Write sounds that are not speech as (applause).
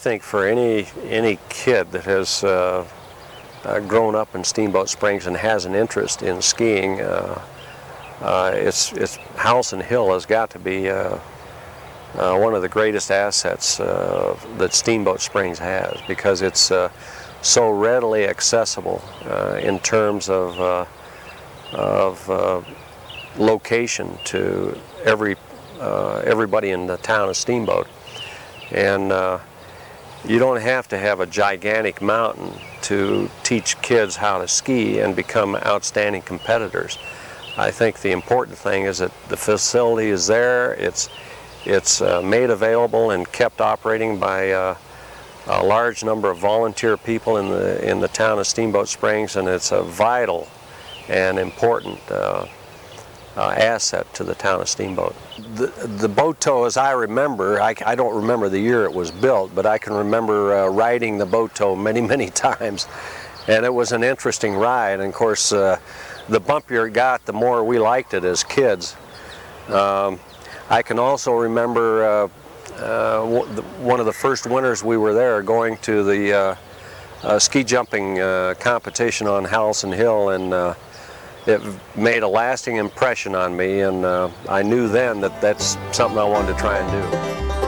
I think for any any kid that has uh, uh, grown up in Steamboat Springs and has an interest in skiing, uh, uh it's it's Howelsen Hill has got to be uh, uh, one of the greatest assets that Steamboat Springs has because it's so readily accessible in terms of of location to every everybody in the town of Steamboat. And you don't have to have a gigantic mountain to teach kids how to ski and become outstanding competitors. I think the important thing is that the facility is there, it's, it's uh, made available and kept operating by uh, a large number of volunteer people in the, in the town of Steamboat Springs and it's a vital and important uh, uh, asset to the town of Steamboat. The, the boat tow, as I remember, I, I, don't remember the year it was built, but I can remember uh, riding the boat tow many, (laughs) many times. And it was an interesting ride. And of course, uh, the bumpier it got, the more we liked it as kids. Um, I can also remember uh, uh, one of the first winters we were there going to the uh, ski jumping competition on Howelsen Hill and it made a lasting impression on me and uh, I knew then that that's something I wanted to try and do.